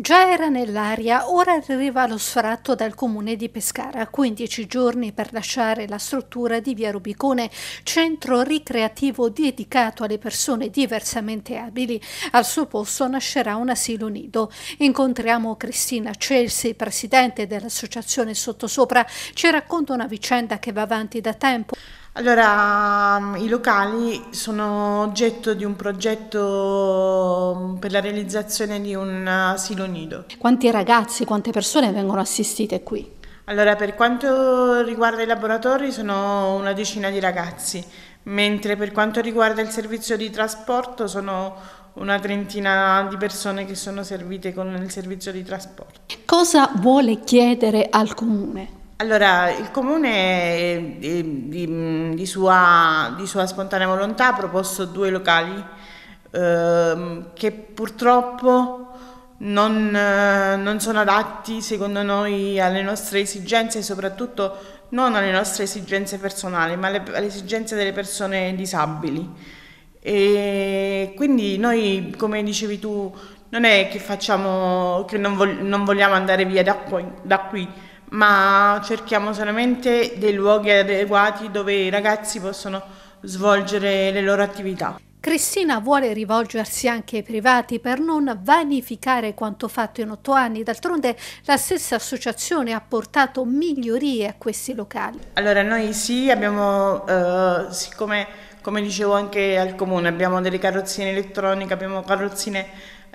Già era nell'aria, ora arriva lo sfratto dal comune di Pescara, 15 giorni per lasciare la struttura di Via Rubicone, centro ricreativo dedicato alle persone diversamente abili. Al suo posto nascerà un asilo nido. Incontriamo Cristina Celsi, presidente dell'associazione Sottosopra, ci racconta una vicenda che va avanti da tempo. Allora, i locali sono oggetto di un progetto per la realizzazione di un asilo nido. Quanti ragazzi, quante persone vengono assistite qui? Allora, per quanto riguarda i laboratori sono una decina di ragazzi, mentre per quanto riguarda il servizio di trasporto sono una trentina di persone che sono servite con il servizio di trasporto. Cosa vuole chiedere al comune? Allora, il Comune di, di, di, sua, di, sua, spontanea volontà ha proposto due locali eh, che purtroppo non, eh, non, sono adatti, secondo noi, alle nostre esigenze e soprattutto non alle nostre esigenze personali, ma alle, alle esigenze delle persone disabili. E quindi noi, come dicevi tu, non è che, facciamo, che non, vog- non vogliamo andare via da qui, da qui ma cerchiamo solamente dei luoghi adeguati dove i ragazzi possono svolgere le loro attività. Cristina vuole rivolgersi anche ai privati per non vanificare quanto fatto in otto anni. D'altronde la stessa associazione ha portato migliorie a questi locali. Allora noi sì, abbiamo, eh, siccome come dicevo anche al comune, abbiamo delle carrozzine elettroniche, abbiamo carrozzine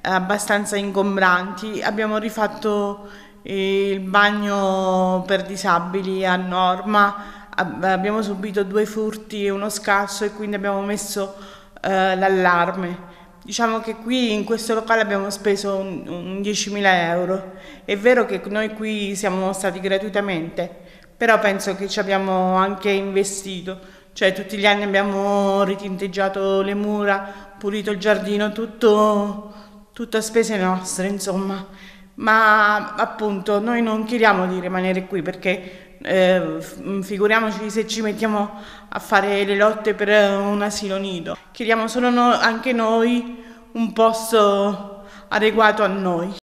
abbastanza ingombranti, abbiamo rifatto il bagno per disabili a norma, abbiamo subito due furti e uno scasso e quindi abbiamo messo eh, l'allarme. Diciamo che qui in questo locale abbiamo speso un, un 10.000 euro. È vero che noi qui siamo stati gratuitamente, però penso che ci abbiamo anche investito. Cioè tutti gli anni abbiamo ritinteggiato le mura, pulito il giardino, tutto, tutto a spese nostre, insomma ma appunto noi non chiediamo di rimanere qui perché eh, figuriamoci se ci mettiamo a fare le lotte per un asilo nido, chiediamo solo no, anche noi un posto adeguato a noi.